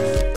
Bye.